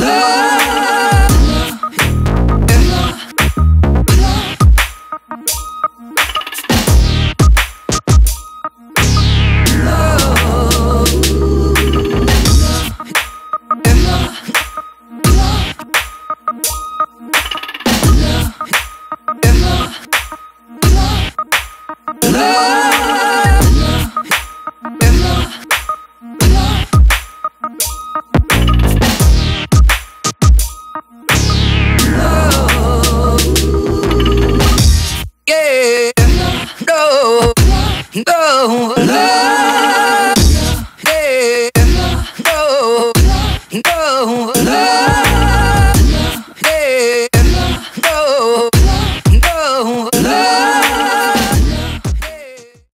love. go, go, yeah, go, go.